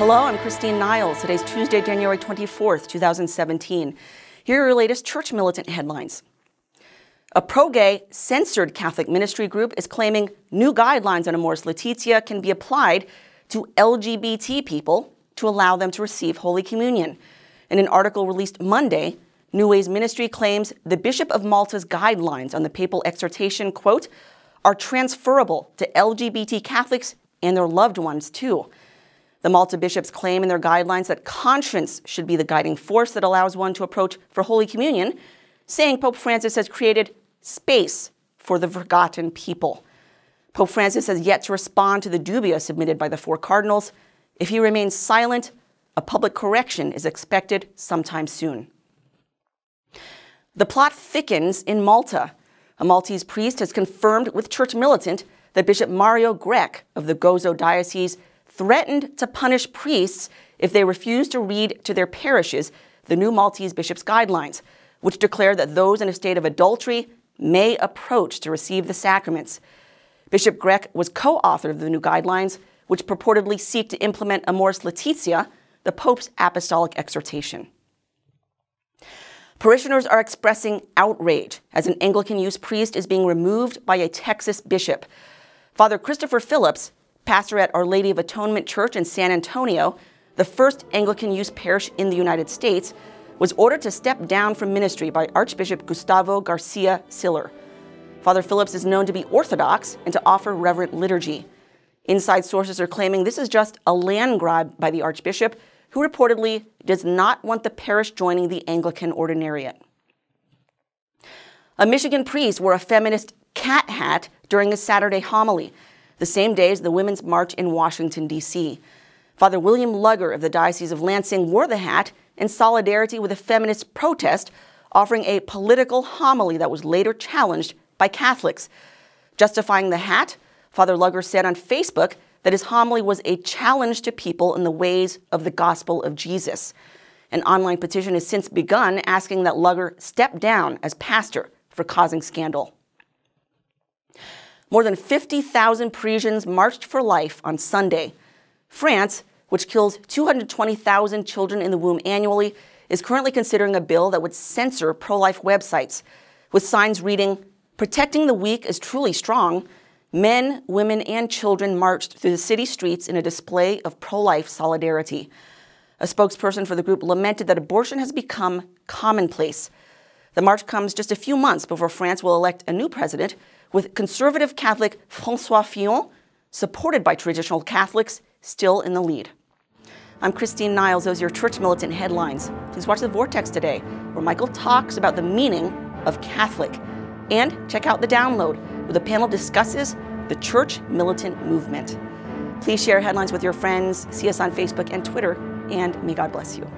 Hello, I'm Christine Niles. Today's Tuesday, January 24th, 2017. Here are your latest church militant headlines. A pro gay, censored Catholic ministry group is claiming new guidelines on Amoris Laetitia can be applied to LGBT people to allow them to receive Holy Communion. In an article released Monday, New Ways Ministry claims the Bishop of Malta's guidelines on the papal exhortation, quote, are transferable to LGBT Catholics and their loved ones too. The Malta bishops claim in their guidelines that conscience should be the guiding force that allows one to approach for Holy Communion, saying Pope Francis has created space for the forgotten people. Pope Francis has yet to respond to the dubia submitted by the four cardinals. If he remains silent, a public correction is expected sometime soon. The plot thickens in Malta. A Maltese priest has confirmed with church militant that Bishop Mario Grech of the Gozo Diocese threatened to punish priests if they refused to read to their parishes the new Maltese bishop's guidelines, which declare that those in a state of adultery may approach to receive the sacraments. Bishop Grech was co author of the new guidelines, which purportedly seek to implement Amoris Laetitia, the Pope's apostolic exhortation. Parishioners are expressing outrage as an Anglican Use priest is being removed by a Texas bishop. Father Christopher Phillips pastor at Our Lady of Atonement Church in San Antonio, the first Anglican Use parish in the United States, was ordered to step down from ministry by Archbishop Gustavo Garcia Siller. Father Phillips is known to be Orthodox and to offer reverent liturgy. Inside sources are claiming this is just a land grab by the Archbishop, who reportedly does not want the parish joining the Anglican ordinariate. A Michigan priest wore a feminist cat hat during a Saturday homily the same day as the Women's March in Washington, D.C. Father William Lugger of the Diocese of Lansing wore the hat in solidarity with a feminist protest, offering a political homily that was later challenged by Catholics. Justifying the hat, Father Lugger said on Facebook that his homily was a challenge to people in the ways of the gospel of Jesus. An online petition has since begun asking that Lugger step down as pastor for causing scandal. More than 50,000 Parisians marched for life on Sunday. France, which kills 220,000 children in the womb annually, is currently considering a bill that would censor pro life websites, with signs reading, Protecting the weak is truly strong. Men, women, and children marched through the city streets in a display of pro life solidarity. A spokesperson for the group lamented that abortion has become commonplace. The march comes just a few months before France will elect a new president with conservative Catholic Francois Fillon, supported by traditional Catholics, still in the lead. I'm Christine Niles. Those are your church militant headlines. Please watch The Vortex today, where Michael talks about the meaning of Catholic. And check out the download, where the panel discusses the church militant movement. Please share headlines with your friends, see us on Facebook and Twitter, and may God bless you.